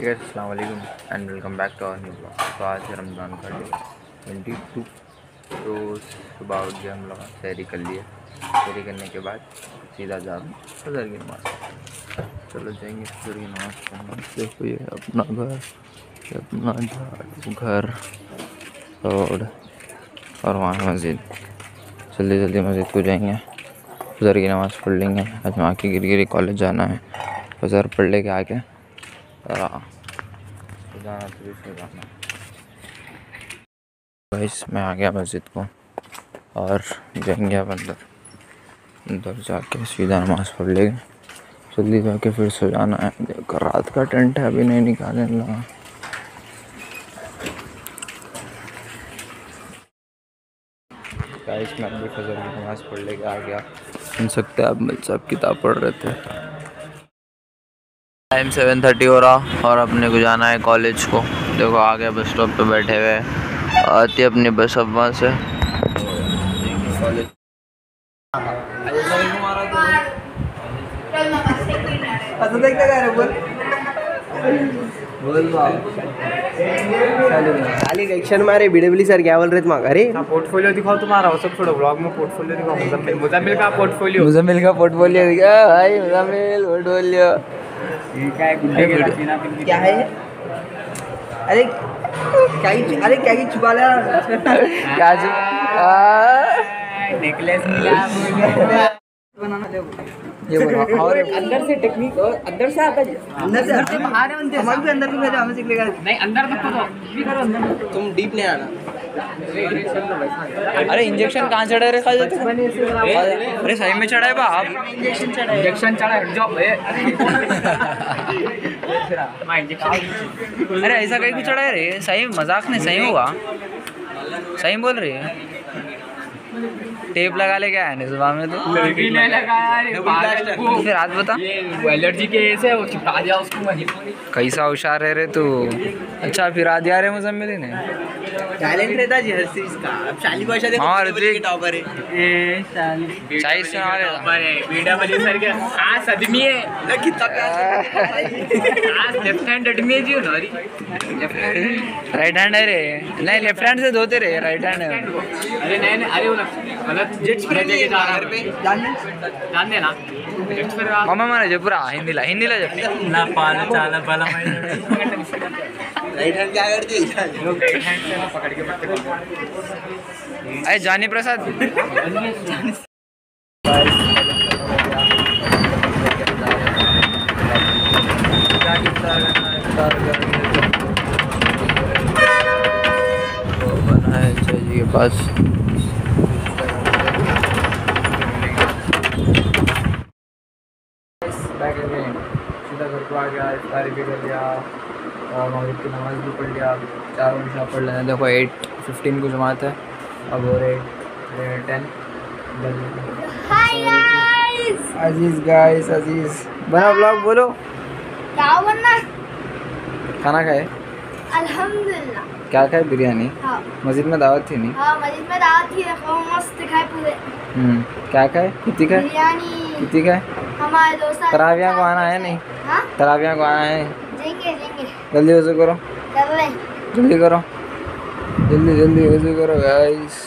ठीक है Aslam and welcome back to our new blog तो आज है रमज़ान का डे ट्वेंटी टू तो सुबह उठ गए हम लोग सैरी कर लिए सैरी करने के बाद सीधा जा रहे हैं फजर की नमाज़ चलो जाएँगे फजर की नमाज़ पढ़ना। देखो ये अपना घर अपना झाड़ू घर रोड और वहाँ मस्जिद। जल्दी जल्दी मस्जिद को जाएँगे। फजर की नमाज़ पढ़ लेंगे। आज वहाँ की गिरगिरी कॉलेज जाना है। फजर पढ़ लेके आके गाइस मैं आ गया मस्जिद को और जाएँगे अब अंदर। अंदर जाके सीधा नमाज़ पढ़ लेंगे। जल्दी जाके फिर सो जाना है। देखो, रात का टेंट है, अभी नहीं निकाले लगा गाइस मैं अभी फजर की नमाज़ पढ़ लेके आ गया। सुन सकते हैं आप, मिल साहब किताब पढ़ रहे थे। टाइम सेवन थर्टी हो रहा और अपने को जाना है कॉलेज को। देखो आगे बस स्टॉप पे बैठे हुए हैं। आती है अपनी बस अब वहाँ से। खाली रिएक्शन मारे बीडब्ल्यू सर क्या बोल रहे थे अरे। पोर्टफोलियो दिखाओ तुम्हारा वो सब छोड़ो ब्लॉग में पोर्टफोलियो दिखाओ मुजम्मिल। मुजम्मिल का पोर्टफोलियो मुजम्मिल का पोर्टफोलियो दिखा भाई मुजम्मिल पोर्टफोलियो क्या है है अरे क्या ही अरे क्या ही छुपा लिया? क्या जो नेकलेस मिला ये बोलो और अंदर से टेक्निक और अंदर से आता है। अंदर से अंदर से बाहर है हमारे भी अंदर भी भेजा हमें सीख लेगा नहीं अंदर तक तो भी करो। अंदर तुम डीप नहीं आना। अरे इंजेक्शन कहाँ चढ़ा रहे खाली अरे सही में चढ़ा है बाप। इंजेक्शन चढ़ा इंजेक्शन चढ़ा है। जो ए, अरे ऐसा कहीं कुछ चढ़ा रे। सही मज़ाक नहीं सही हुआ सही बोल रही है। टेप लगा ले क्या? है सुबह में तो फिर आज बता। एलर्जी के ऐसे वो चिपका दिया उसको वहीं कैसा होशियार है रे तू? अच्छा फिर आज आ दिया रे मुजम्मिल ने टैलेंट रहता जी हर चीज़ का। अब शाली भाषा देखो हाँ, ऋतिक। टॉपर है। ए साली चाय से आ रहे ऊपर है बीडब्ल्यू सर के। खास आदमी है। ना कितना प्यार खास लेफ़्ट हैंड आदमी है जी उन्होंने राइट हैंड है। रे। नहीं लेफ़्ट हैंड से धोते रे राइट हैंड है अरे नहीं नहीं अरे वो गलत जेट स्प्रे जगह जा रहा है जान ले जान देना जेट स्प्रे मम्मा मला చెప్పురా హిందీలో హిందీలో చెప్పు నా పాలు చాలా బలమైన राइट हैंड क्या करती है రైట్ హ్యాండ్ से पकड़ के पकड़ अरे जानी प्रसाद बना है चाय जी के पास को आ गया इफ्तारी भी कर लिया और मगरिब की नमाज़ भी पढ़ लिया। चारों निशा पढ़ लेना देखो एट फिफ्टीन को जमात है। अब हो रहे टेन अज़ीज़ गाइस अज़ीज़ बना ब्लॉग बोलो। क्या बनना? खाना खाए? अल्हम्दुलिल्लाह। क्या खाए? बिरयानी। हाँ। मस्जिद में दावत थी नहीं? हाँ मस्जिद में दावत थी। मस्त खाए पूरे। हम्म, क्या खाए? कितनी खाए? बिरयानी। कितनी खाए? हमारे दोस्त तरावियाँ को आना है नहीं? तराविया को आना है। जल्दी वज़ू करो। जल्दी करो। जल्दी जल्दी वज़ू करो गाइस